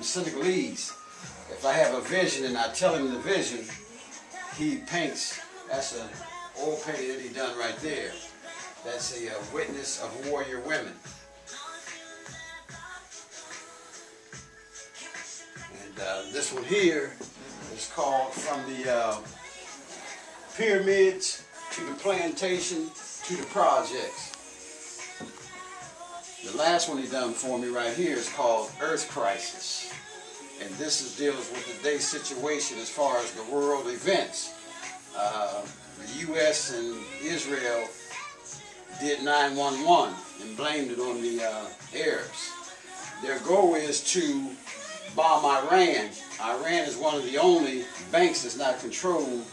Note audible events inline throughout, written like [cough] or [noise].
from Senegalese. If I have a vision and I tell him the vision, he paints. That's an old painting that he done right there. That's a uh, witness of warrior women. And uh, this one here is called From the uh, Pyramids to the Plantation to the Projects. The last one he done for me right here is called Earth Crisis. And this is deals with today's situation as far as the world events. Uh, the U.S. and Israel did 911 and blamed it on the uh, Arabs. Their goal is to bomb Iran. Iran is one of the only banks that's not controlled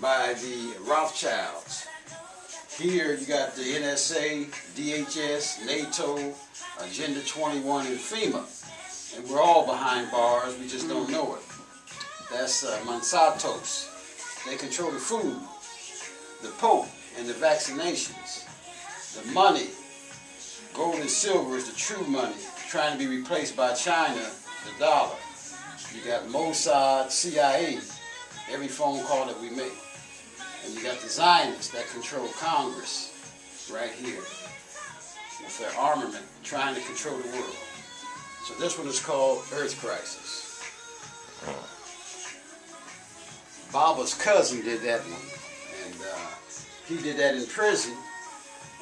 by the Rothschilds. Here you got the NSA, DHS, NATO, Agenda 21, and FEMA. And we're all behind bars, we just don't know it. That's uh, Monsanto's. They control the food, the Pope, and the vaccinations. The money, gold and silver is the true money, trying to be replaced by China, the dollar. You got Mossad, CIA, every phone call that we make. And you got the Zionists that control Congress right here with their armament trying to control the world. So this one is called Earth Crisis. Baba's cousin did that one. And uh, he did that in prison.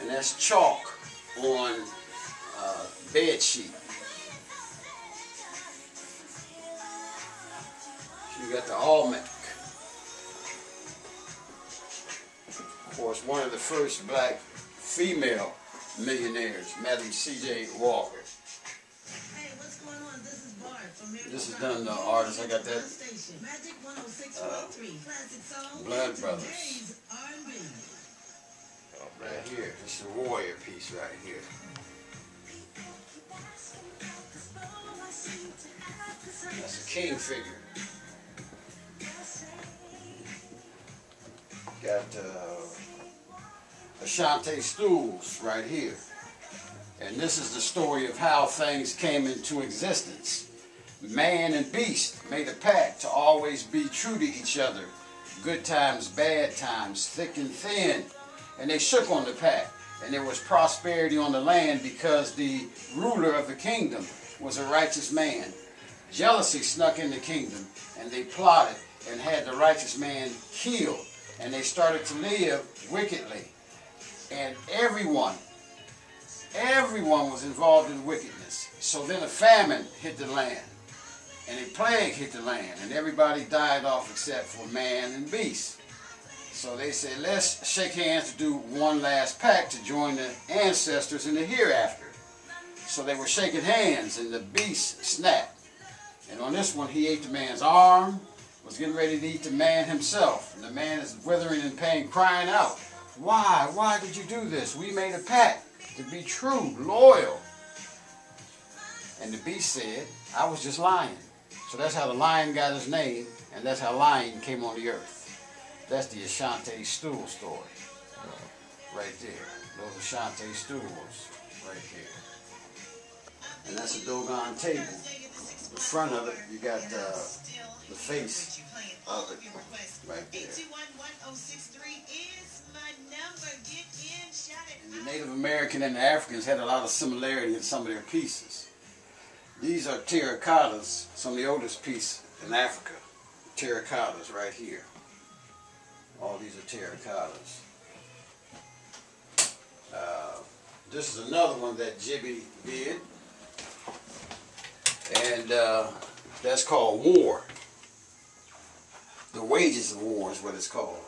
And that's chalk on uh, bed sheet. You got the Olmec. Of course, one of the first black female millionaires, Madam C.J. Walker. This is done, uh, artist. I got that. Station. Magic 106.3. Classic. Blood Brothers. Right here. This is a warrior piece right here. That's a king figure. Got uh, Ashanti stools right here. And this is the story of how things came into existence. Man and beast made a pact to always be true to each other. Good times, bad times, thick and thin. And they shook on the pact. And there was prosperity on the land because the ruler of the kingdom was a righteous man. Jealousy snuck in the kingdom and they plotted and had the righteous man killed. And they started to live wickedly. And everyone, everyone was involved in wickedness. So then a famine hit the land. And a plague hit the land. And everybody died off except for man and beast. So they said, let's shake hands to do one last pact to join the ancestors in the hereafter. So they were shaking hands and the beast snapped. And on this one, he ate the man's arm, was getting ready to eat the man himself. And the man is withering in pain, crying out, Why? Why did you do this? We made a pact to be true, loyal. And the beast said, I was just lying. So that's how the lion got his name, and that's how lion came on the earth. That's the Ashanti stool story. Right there. Those Ashanti stools. Right here. And that's a Dogon table. The front of it, you got uh, the face of it right there. And the Native American and the Africans had a lot of similarity in some of their pieces. These are terracottas, some of the oldest pieces in Africa. Terracottas right here. All these are terracottas. Uh, this is another one that Jibby did. And uh, that's called War. The Wages of War is what it's called.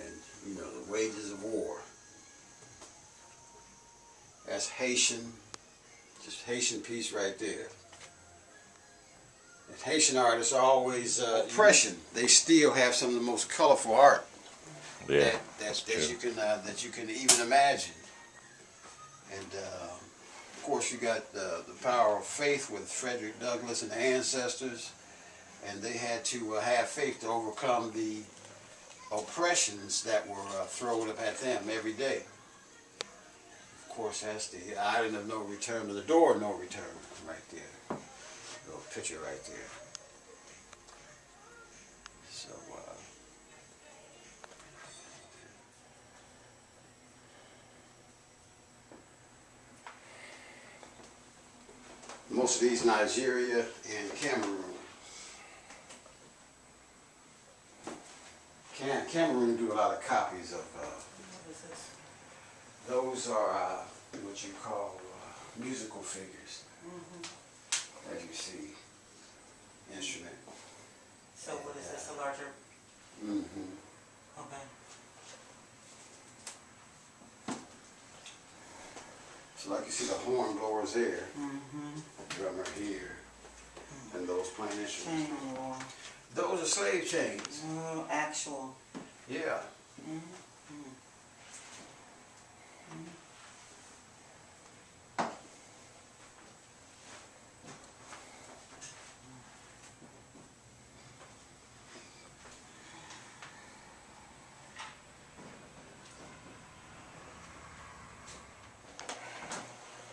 And, you know, the wages of war. That's Haitian, just Haitian piece right there. And Haitian artists are always uh, oppression. They still have some of the most colorful art Yeah. that, that, that true. you can uh, that you can even imagine. And uh, of course, you got uh, the power of faith with Frederick Douglass and the ancestors, and they had to uh, have faith to overcome the oppressions that were uh, thrown up at them every day. Course, that's the island of no return, or the door of no return, right there. Little picture right there. So, uh, most of these Nigeria and Cameroon. Cam- Cameroon do a lot of copies of. Uh? Those are uh, what you call uh, musical figures, as you see, instrument. So what is this, a larger, Mm-hmm. okay. So like you see the horn blowers there, Mm-hmm. drummer here, and those playing instruments. Chain. Those are slave chains. Oh, actual. Yeah.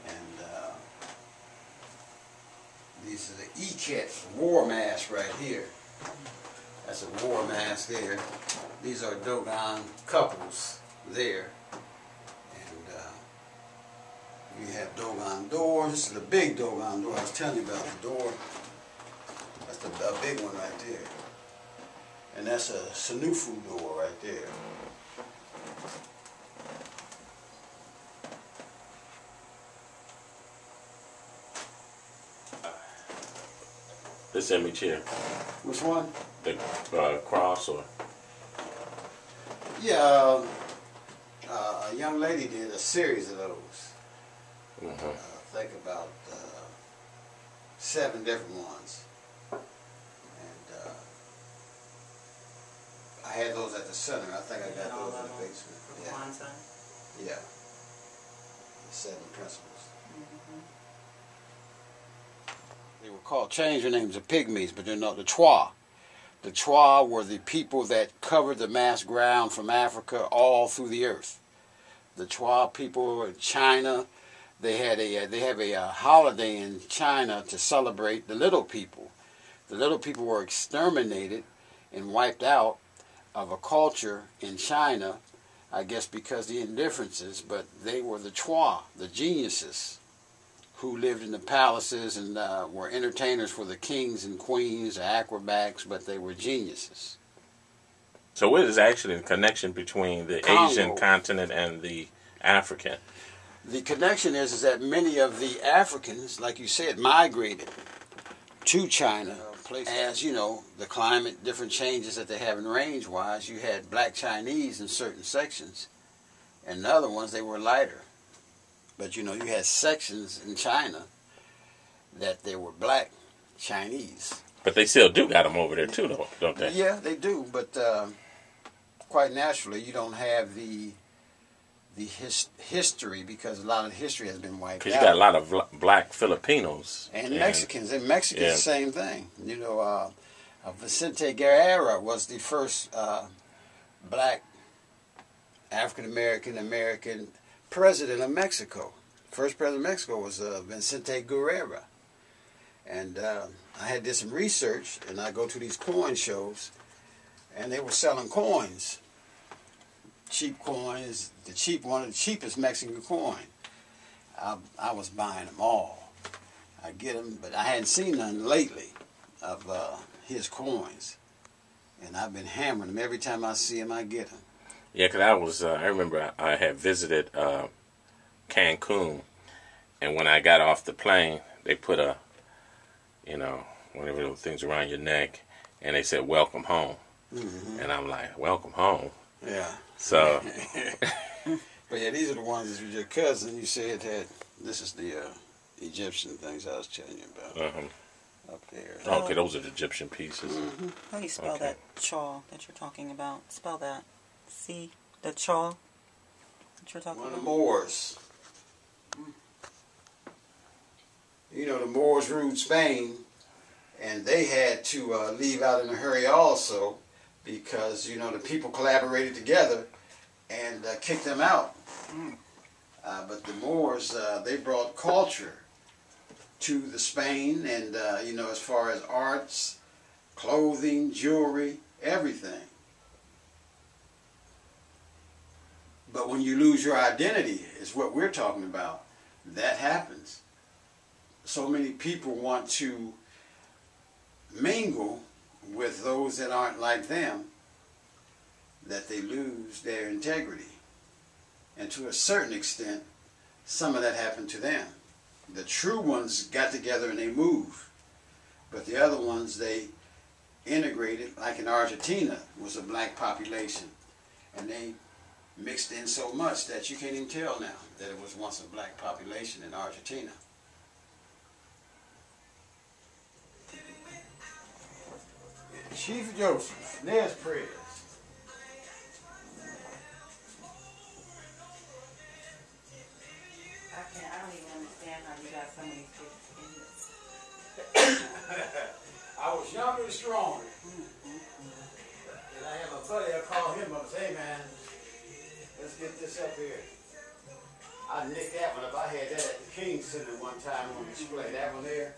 And uh, are war mask right here. That's a war mask there. These are Dogon couples there. And uh, we have Dogon doors. This is the big Dogon door. I was telling you about the door. That's the a big one right there. And that's a Senufo door right there. This image here, Which one? the uh, cross or Yeah, um, uh, a young lady did a series of those. mhm. uh, think about uh, seven different ones. And uh, I had those at the center. I think I You got all those in of the them basement. Yeah. Kwanzaa? yeah. The seven principles. They were called, changed their names to pygmies, but they're not the Twa. The Twa were the people that covered the mass ground from Africa all through the earth. The Twa people in China, they had a they have a, uh holiday in China to celebrate the little people. The little people were exterminated and wiped out of a culture in China, I guess because the indifferences, but they were the Twa, the geniuses, who lived in the palaces and uh, were entertainers for the kings and queens, acrobats, but they were geniuses. So what is actually the connection between the Congo. Asian continent and the African? The connection is, is that many of the Africans, like you said, migrated to China. As you know, the climate, different changes that they have in range wise, you had black Chinese in certain sections, and in other ones they were lighter. But you know, you had sections in China that they were black Chinese. But they still do got them over there too, though, don't they? Yeah, they do, but uh, quite naturally, you don't have the the his, history because a lot of history has been wiped Because out. you got a lot of black Filipinos and Mexicans. And Mexicans, Yeah. the same thing. You know, uh, uh, Vicente Guerrero was the first uh, black African American American president of Mexico. First president of Mexico was uh, Vicente Guerrero. And uh, I had did some research, and I go to these coin shows, and they were selling coins, cheap coins, the cheap one the cheapest Mexican coin. I, I was buying them all. I get them, but I hadn't seen none lately of uh, his coins, and I've been hammering them every time I see them. I get them. Yeah, because I was, uh, I remember I, I had visited uh, Cancun, and when I got off the plane, they put a, you know, one of those things around your neck, and they said, welcome home. Mm-hmm. And I'm like, welcome home. Yeah, So, [laughs] [laughs] but yeah, these are the ones that was your cousin. You said that this is the uh, Egyptian things I was telling you about uh up there. okay, those are the Egyptian pieces. How do you spell Okay. that chaw that you're talking about? Spell that. C. The chaw that you're talking One of the? Moors. You know, the Moors ruled Spain, and they had to uh, leave out in a hurry also because, you know, the people collaborated together and uh, kicked them out. Uh, but the Moors, uh, they brought culture to the Spain, and uh, you know, as far as arts, clothing, jewelry, everything. But when you lose your identity, is what we're talking about. That happens. So many people want to mingle with those that aren't like them that they lose their integrity. And to a certain extent, some of that happened to them. The true ones got together and they moved. But the other ones, they integrated, like in Argentina, was a black population. And they mixed in so much that you can't even tell now that it was once a black population in Argentina. Chief Joseph, Nez Perce. I can't. I don't even understand how you got so many pictures in this. [laughs] I was younger and stronger. Mm-hmm. And I have a buddy, I call him up and say, hey man, let's get this up here. I nicked that one up. I had that at the King Center one time on display. That one there,